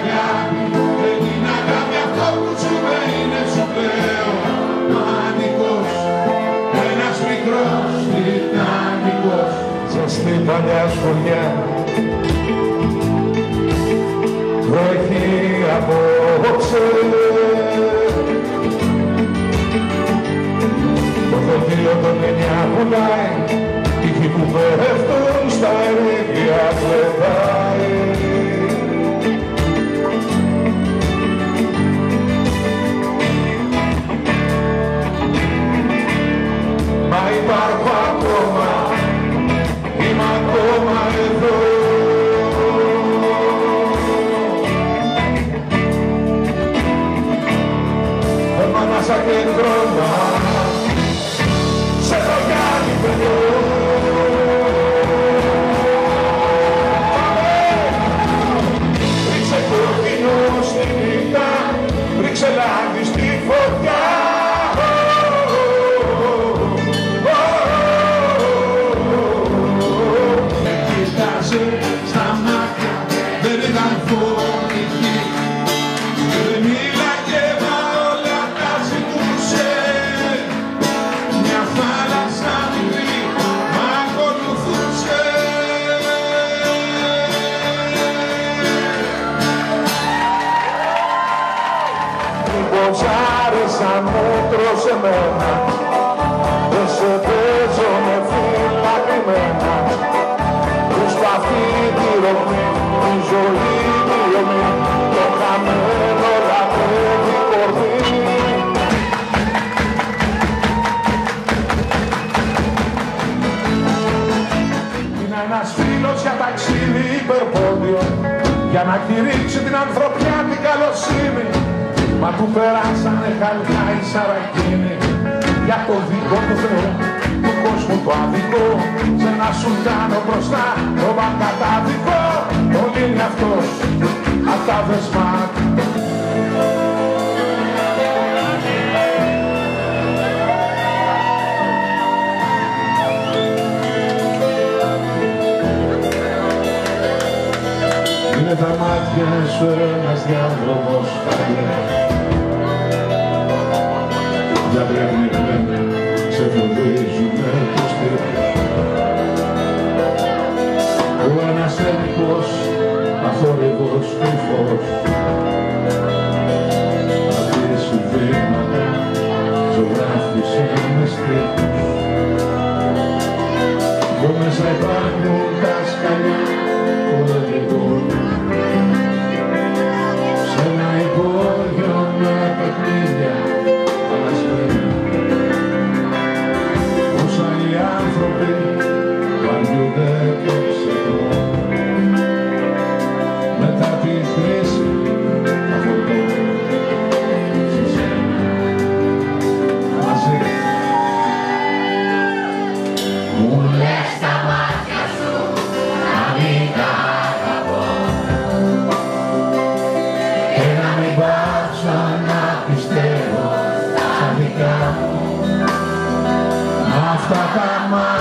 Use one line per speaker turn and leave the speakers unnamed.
αγάπη Δεν είναι αγάπη αυτό που τσουμπέ είναι τσουμπέο Μανικός Ένας μικρός τιτανικός
Ζεστή παλιά σχολιά Βρέχει απόψε Το δοχείο των εννιά πουλάει Τύχοι που πέφτουν στα ερήπια
a quien trono.
Ποτσάρισα μέτρος σε μένα Δεν σε παίζω με φύλλα κρυμμένα. Προσπαθεί τη ρογμή, τη ζωή μειωμή Το χαμένο λατρεύει κορδί Είναι ένας φίλος για ταξίδι υπερπόδιο για να κηρύξει την ανθρωπιά την καλοσύνη Μα του περάσανε χαλκά οι σαρακίνοι. Για το δικό του Θεό του κόσμου το αδικό. Σε ένα σουλτάνο μπροστά το βακατάδικο Όλοι είναι αυτός αυτά δεσμάτι τα μάτια σου ένας διάδρομος παλιός Για πρέπει κλαίνε, σε φοβίζουνε τους τύπους Ο ένας έλεγχος, αθόρυβος κρυφός. Αυτή σου βήματα, ζωγράφησε μες στίχους Που μέσα υπάρχουν Αυτά τα μάτια.